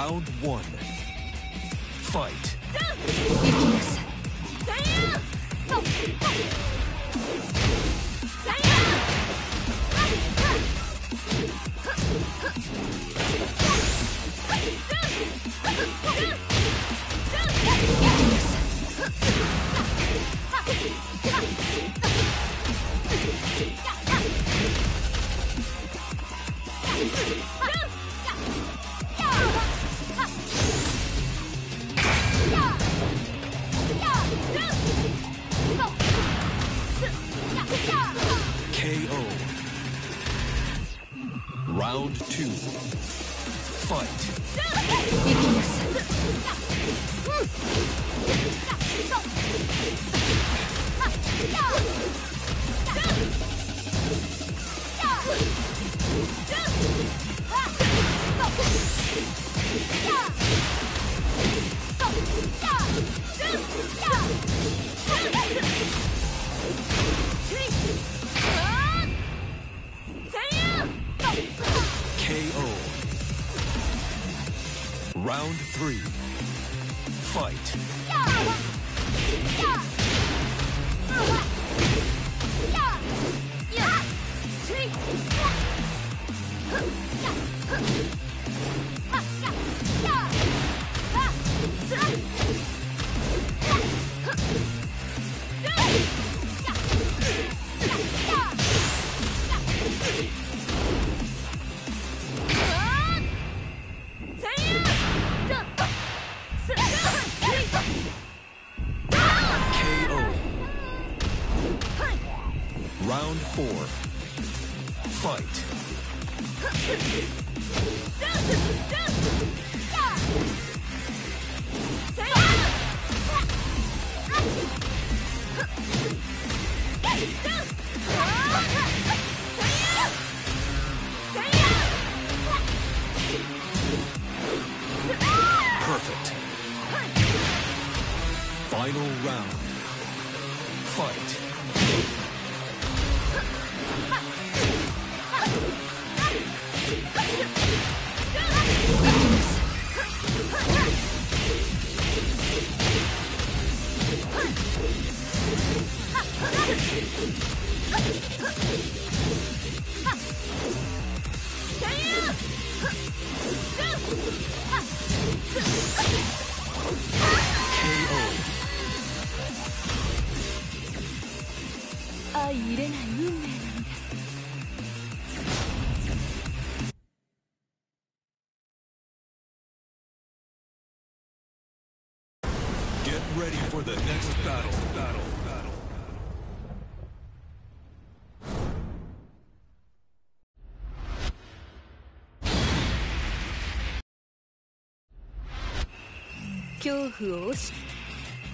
Round one. Fight.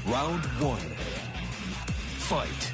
Round one. Fight.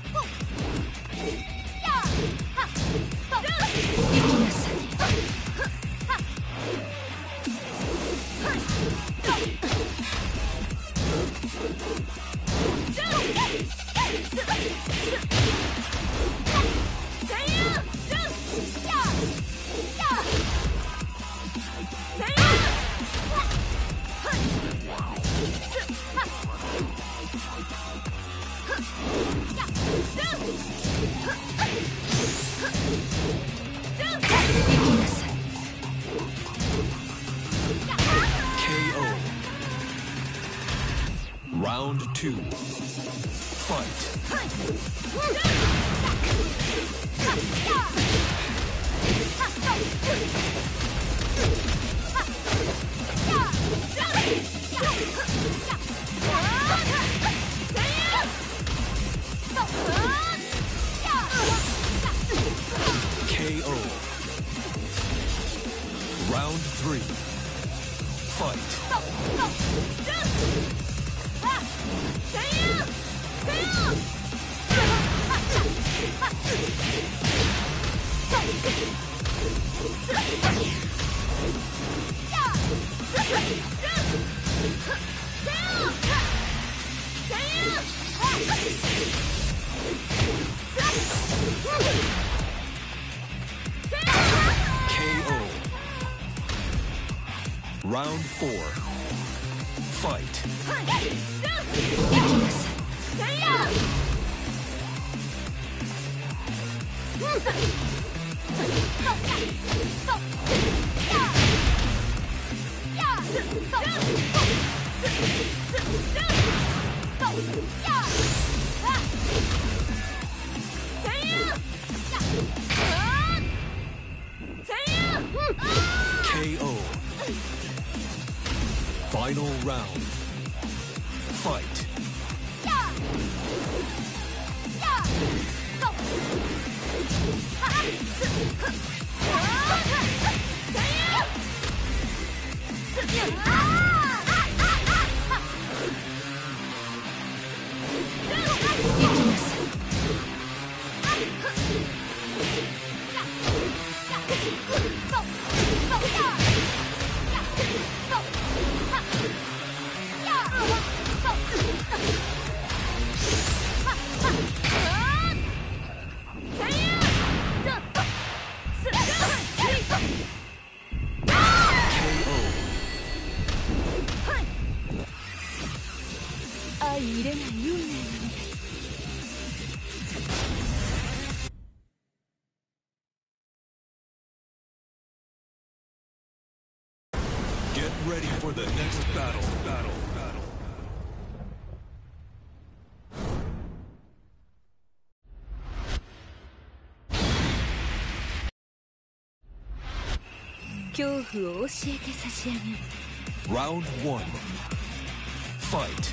the next battle. battle. battle. Round one. Fight.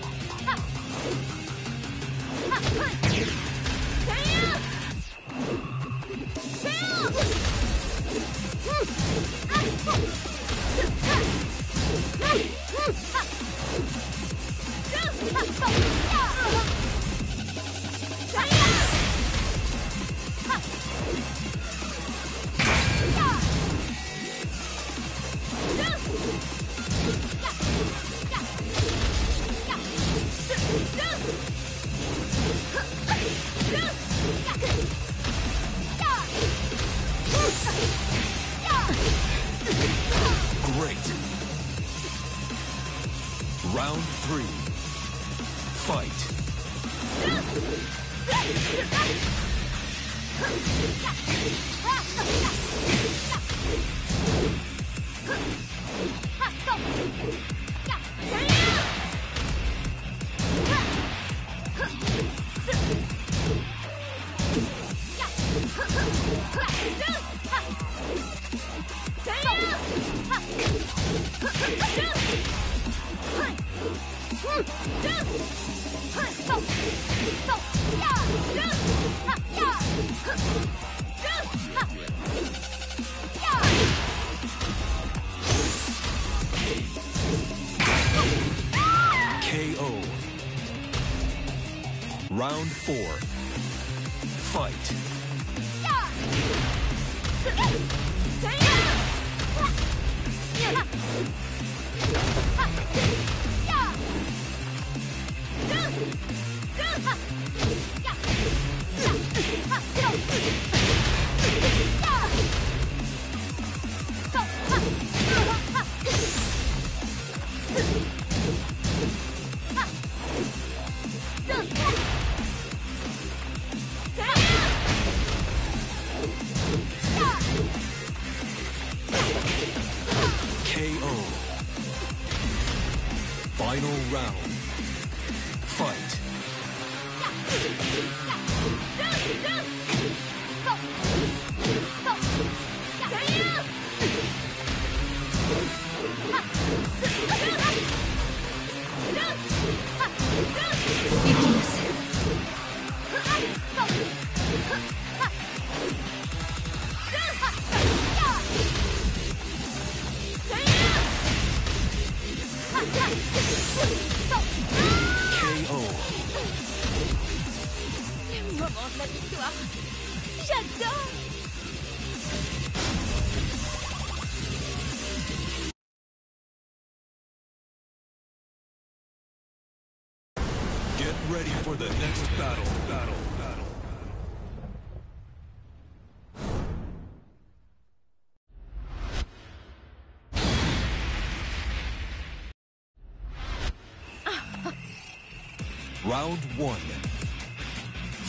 Round one.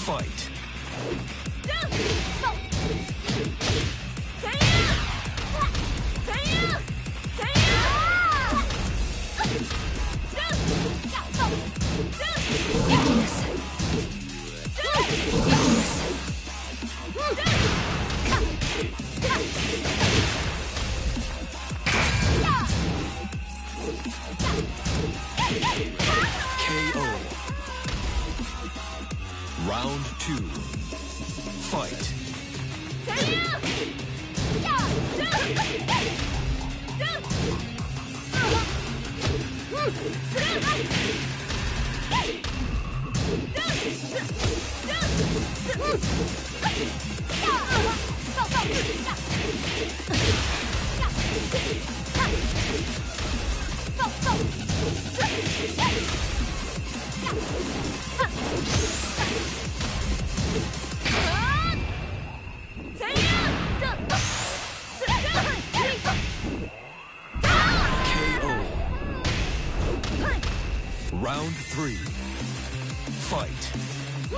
Fight.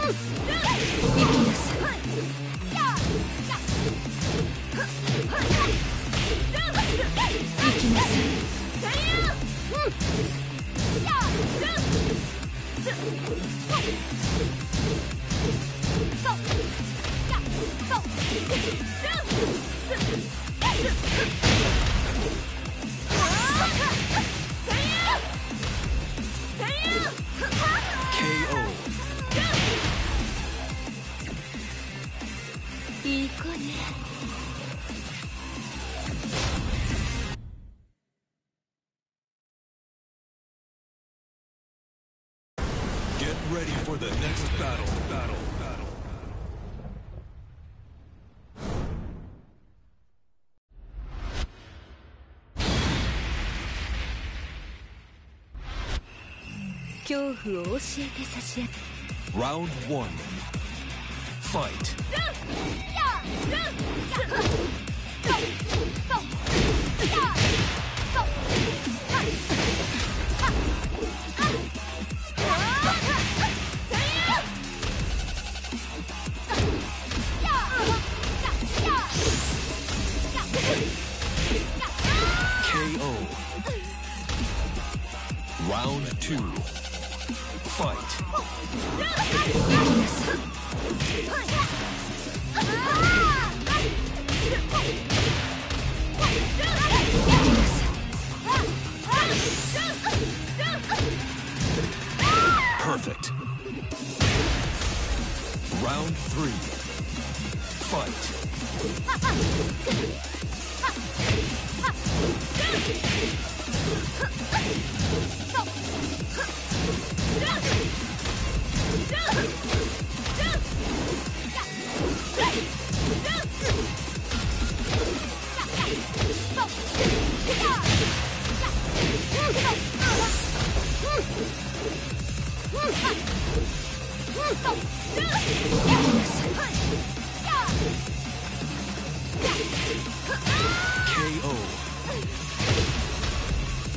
え? Round one. Fight. KO. Round two. Fight.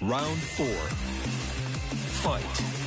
Round four. Fight.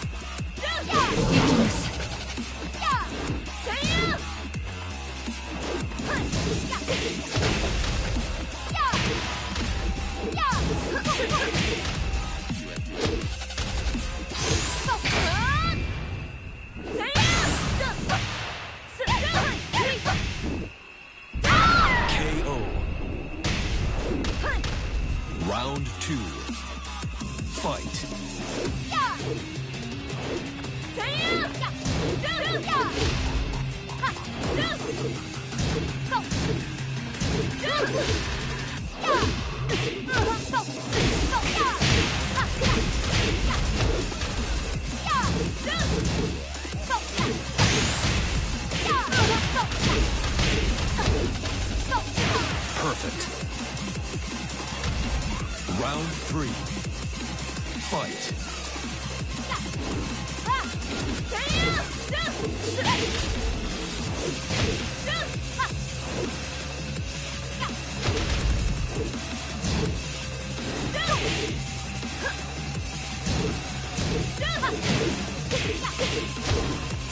Go!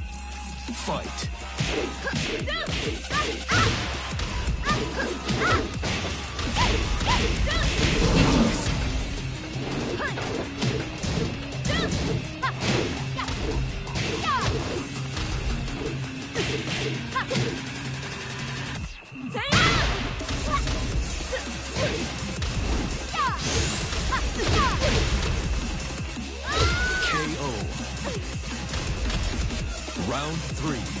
Fight. KO. three.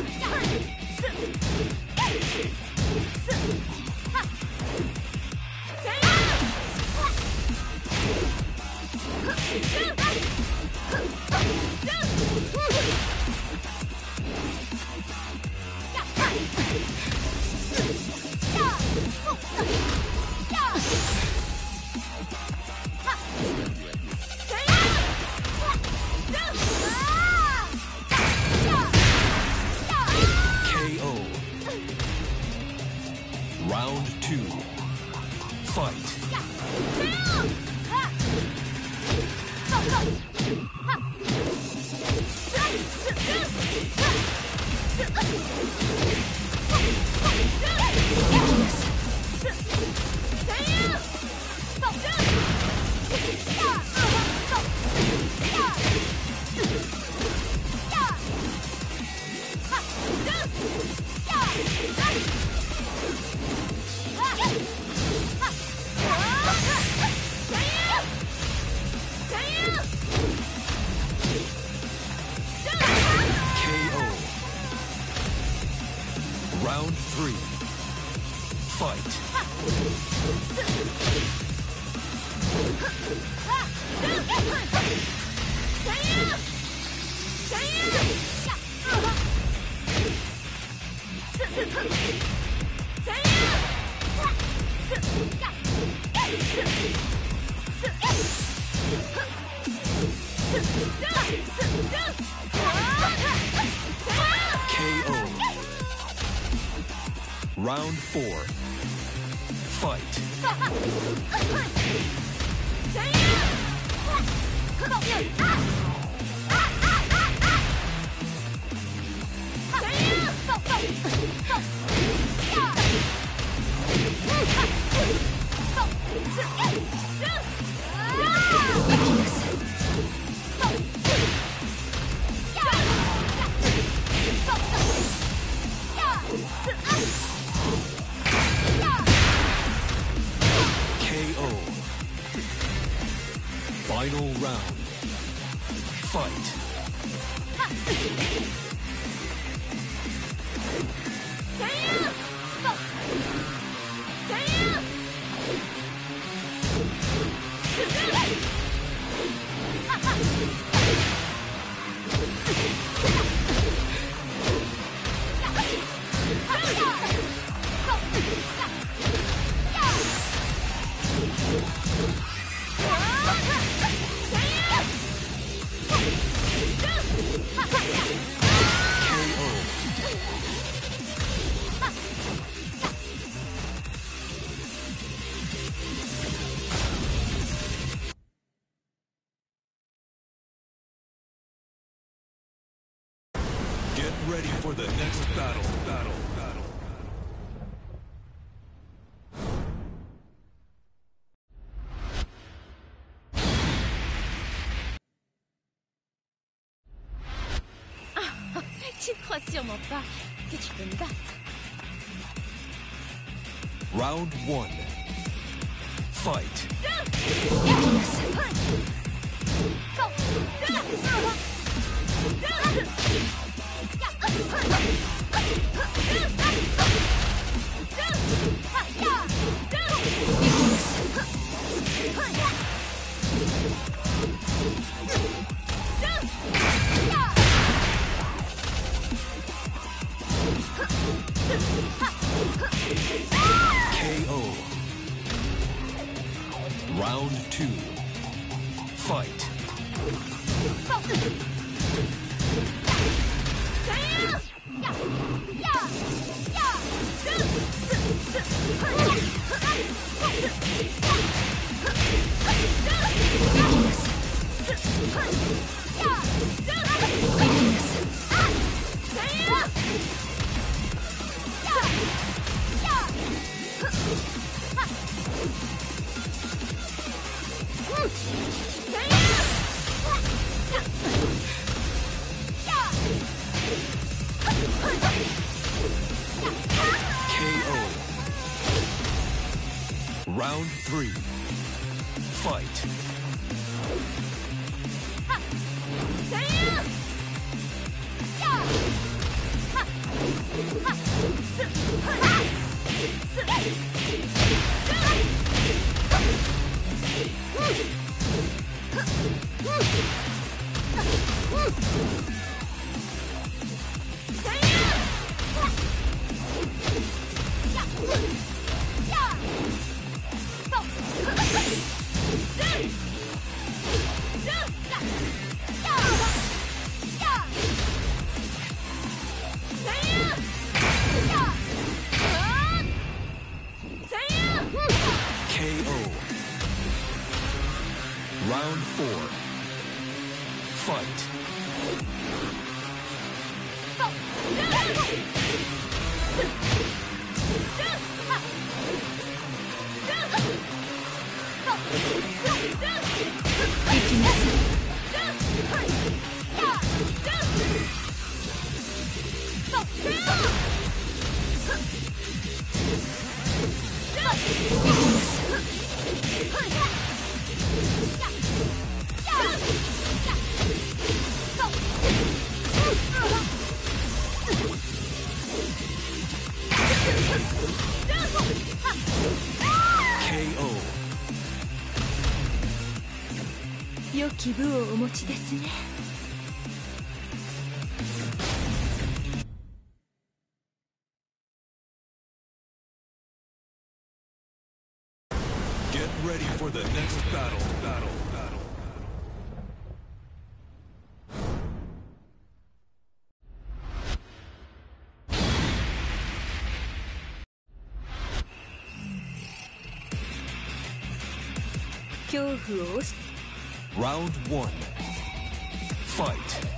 KO. crois sûrement pas que tu peux me battre. Round 1. Fight. をお持ちですね。恐怖を押し Round one. Fight.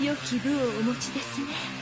良き部をお持ちですね。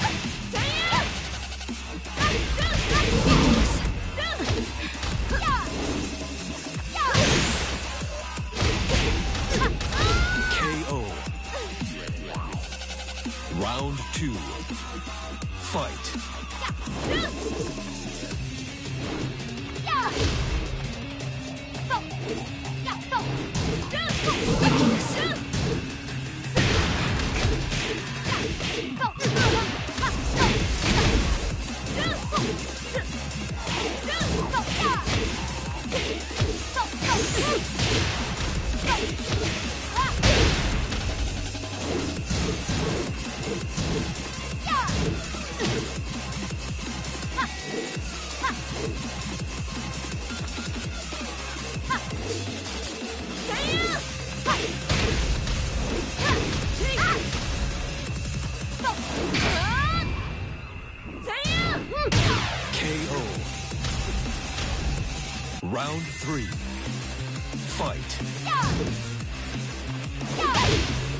fight. Round three. Fight. Yeah. Yeah.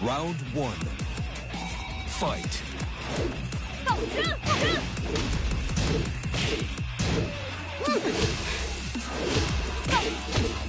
Round 1 Fight. うん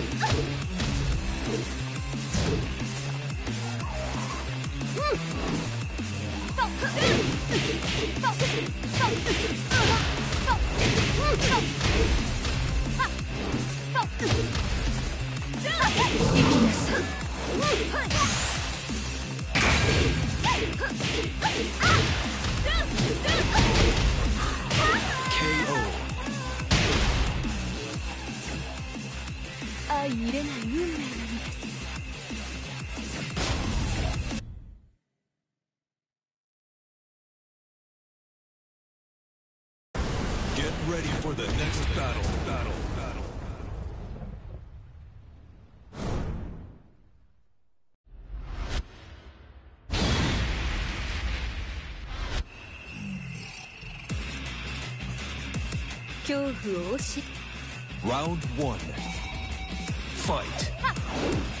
Thank you. 恐怖を押し Round one. Fight.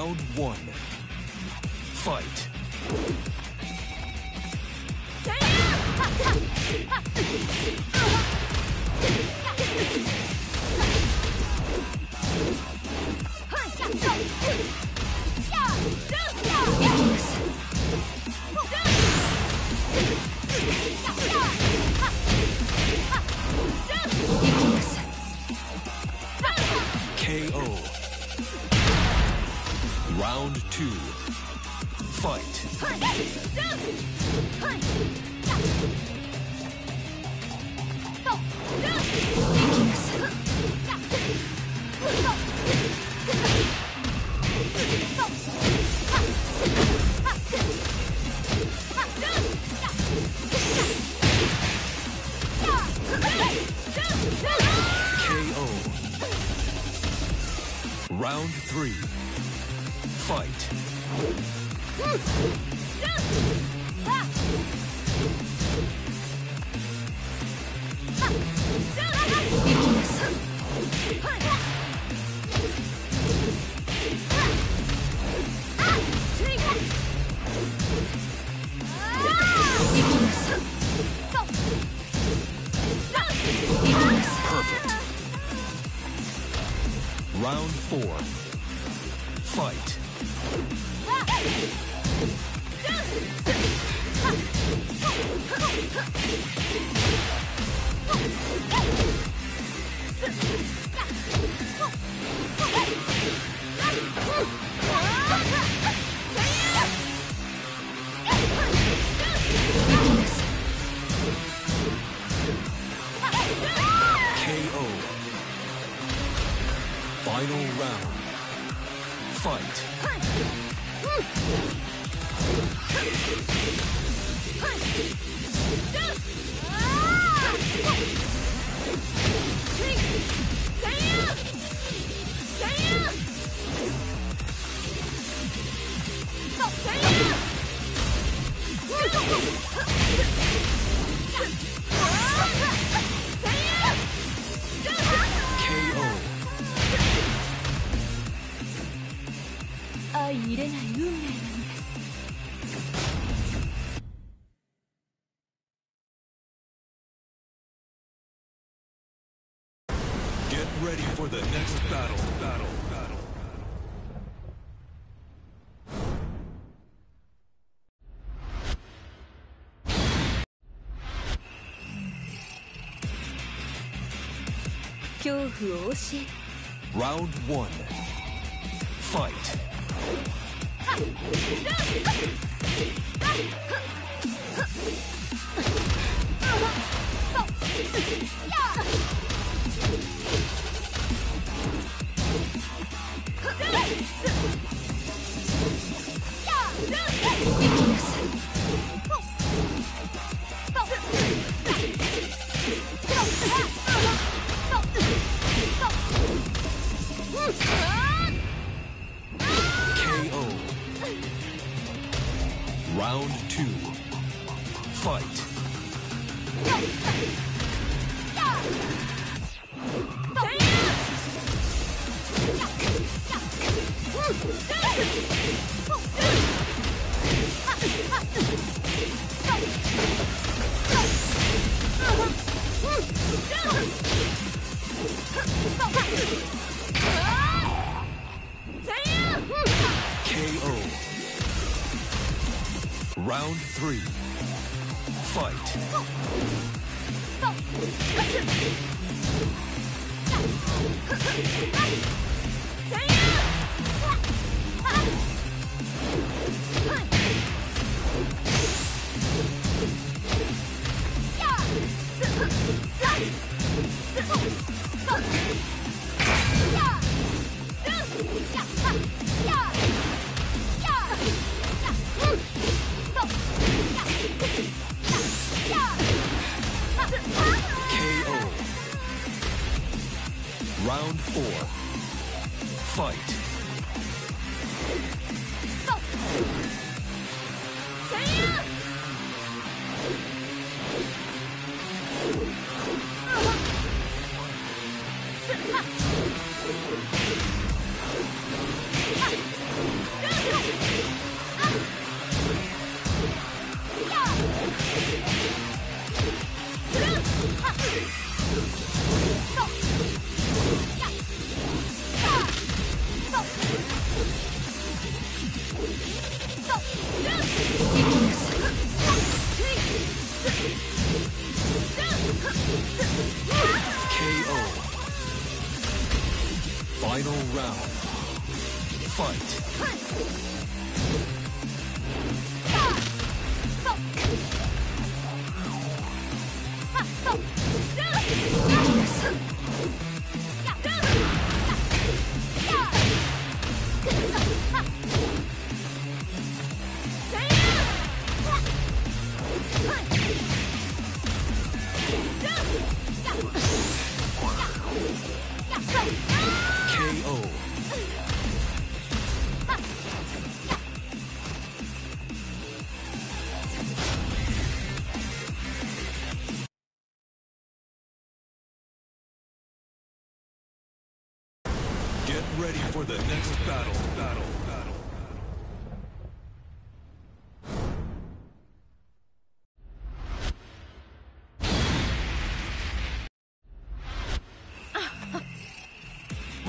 Round one. Fight. fight. 恐怖を教え Round one. Fight.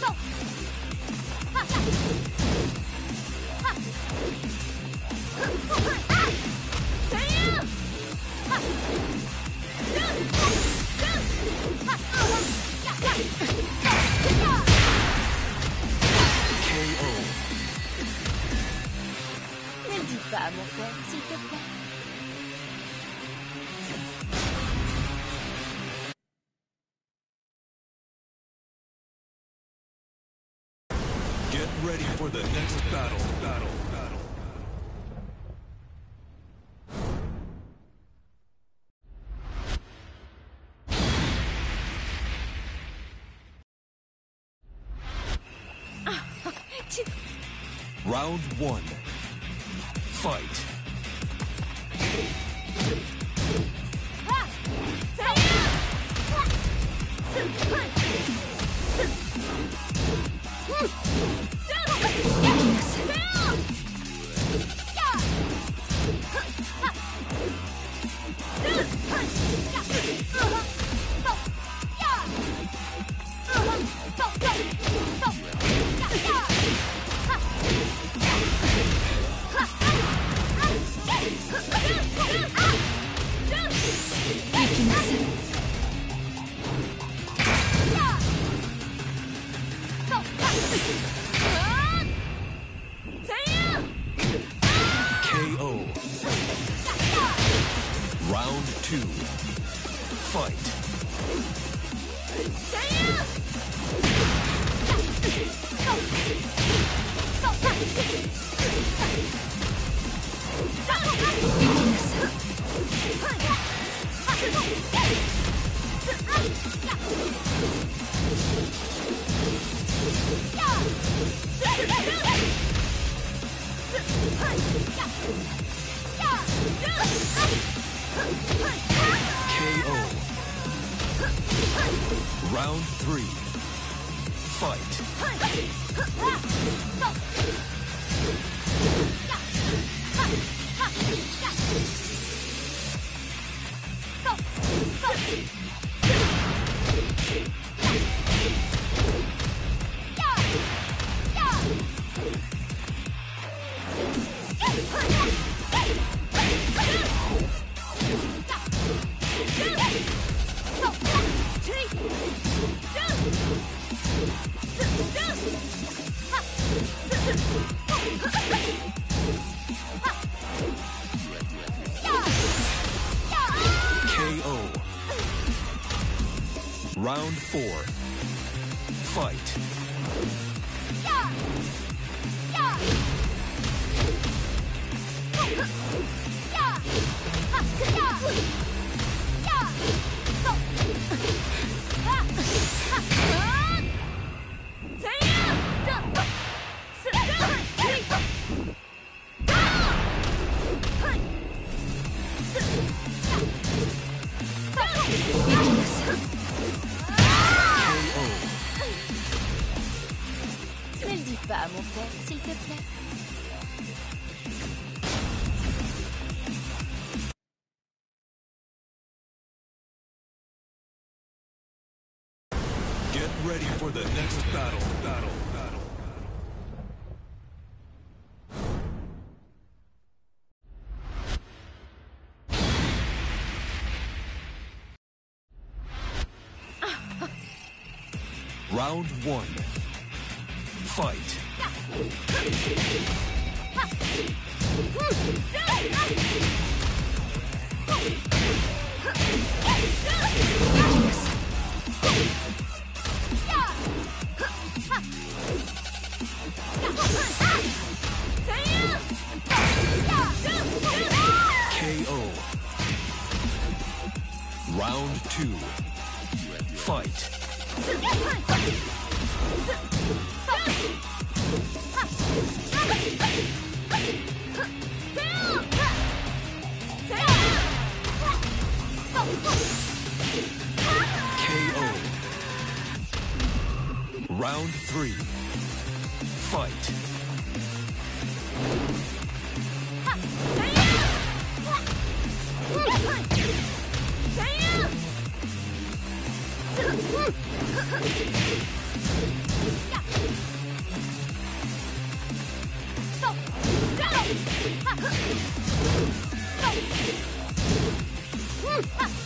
走。Round one. Fight. Round one. Fight. K.O. Round two. Fight. Round three. Fight. うん!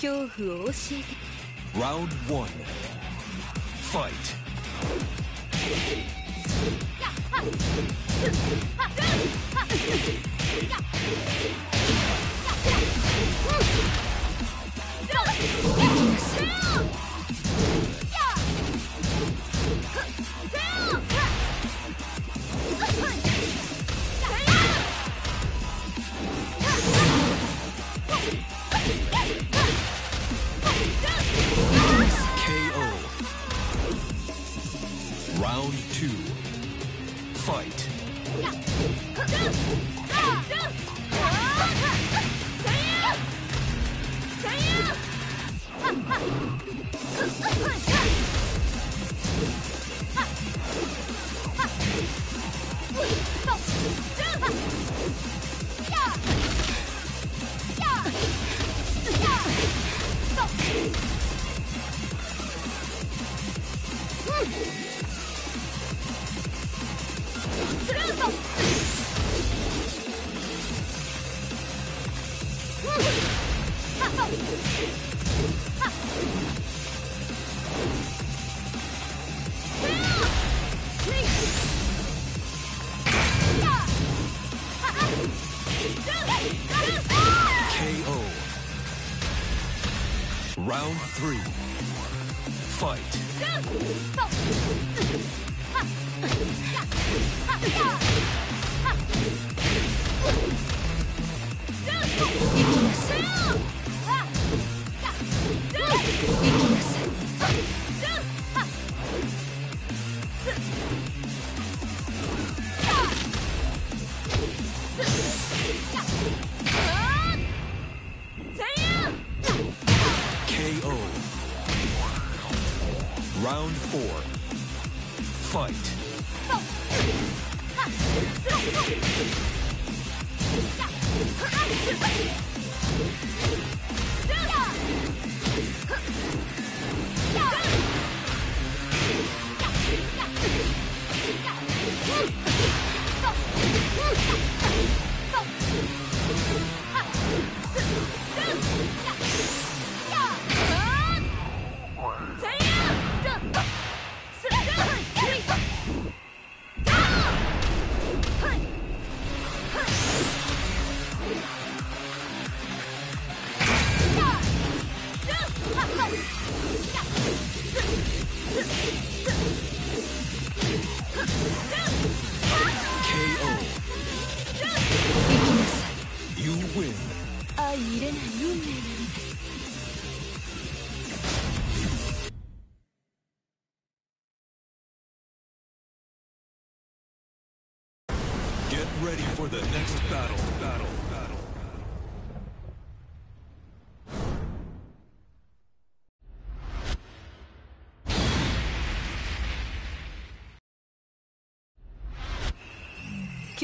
恐怖を教えて Round 1 Fight Hey!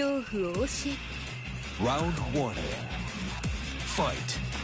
豆腐を教えて Round one. Fight.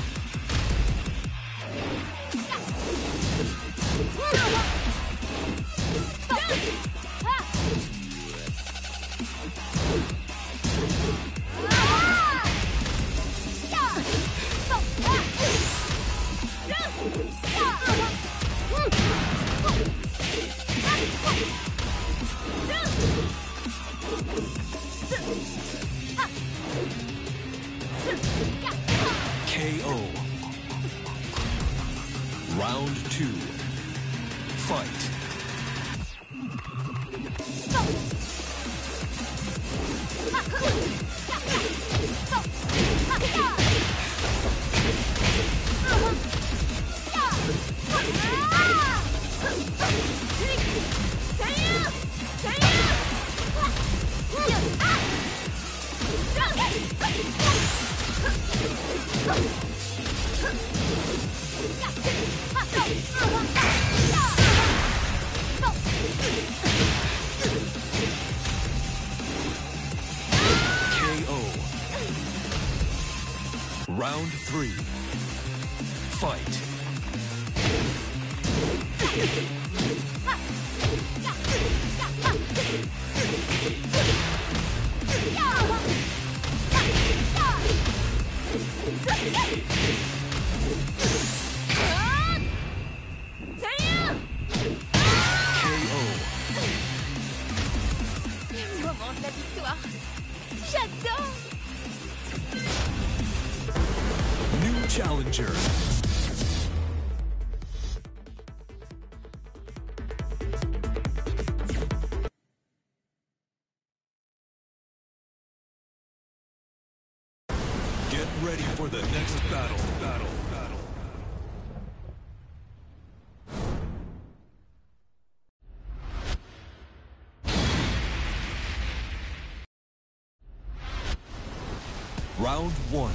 Round one.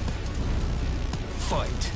Fight.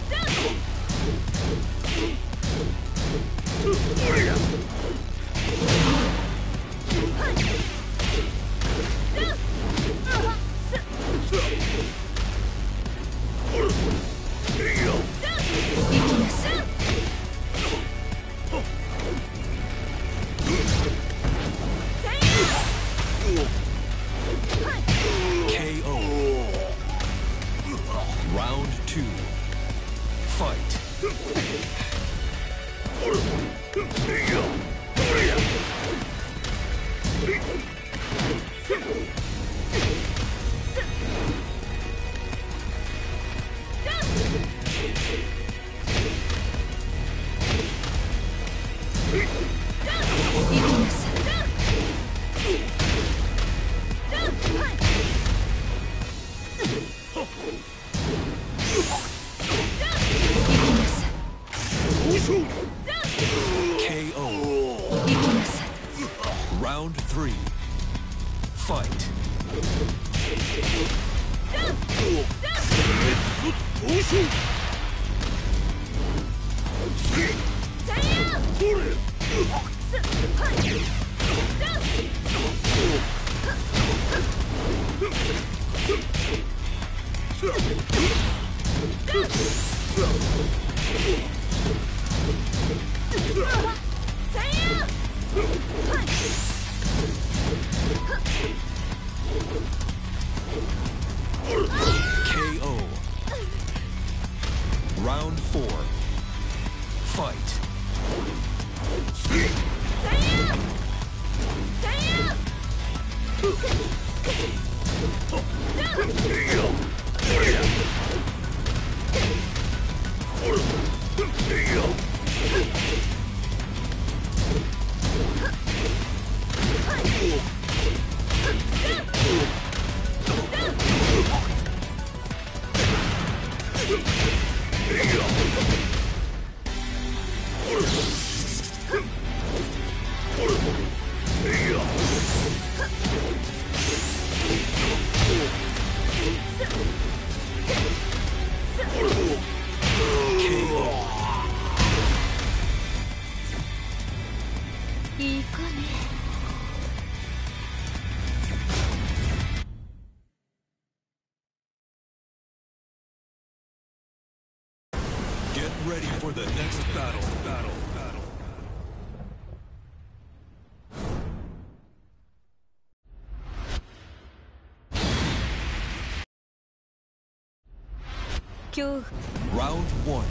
Q. Round one.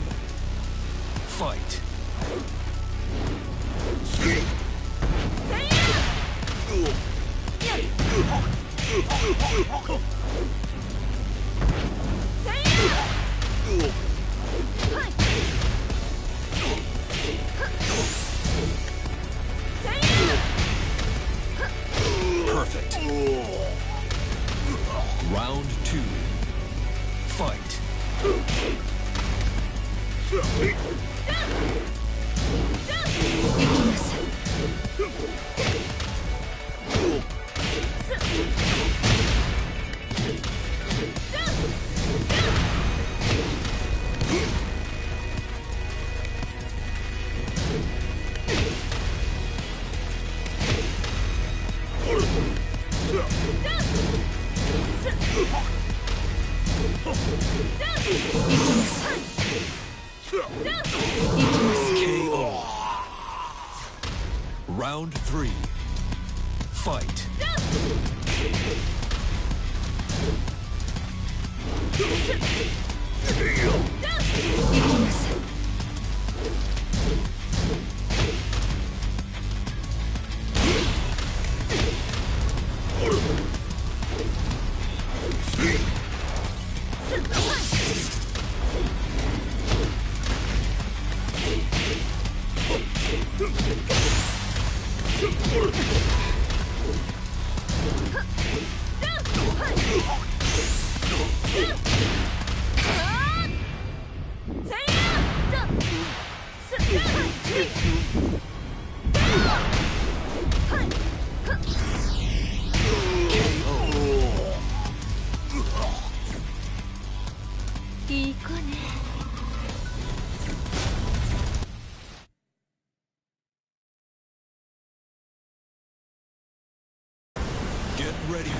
Fight. Perfect. Round two. Fight. 行きなさい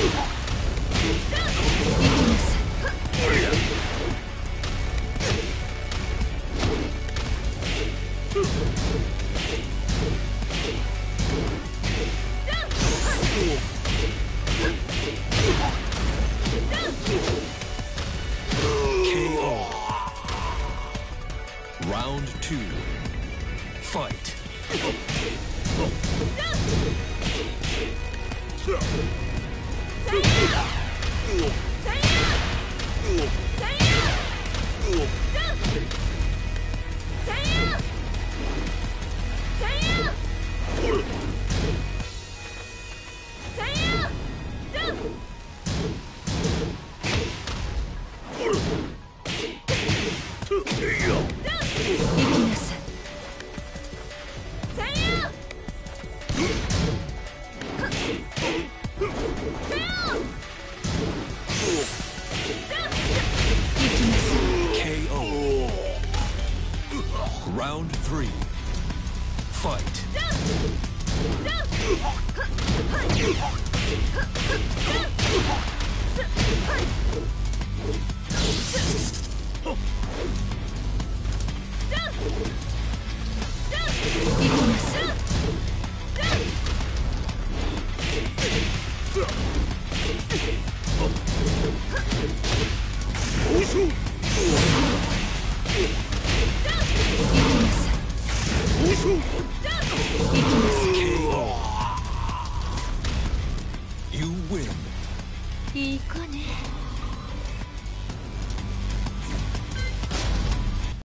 ゴー!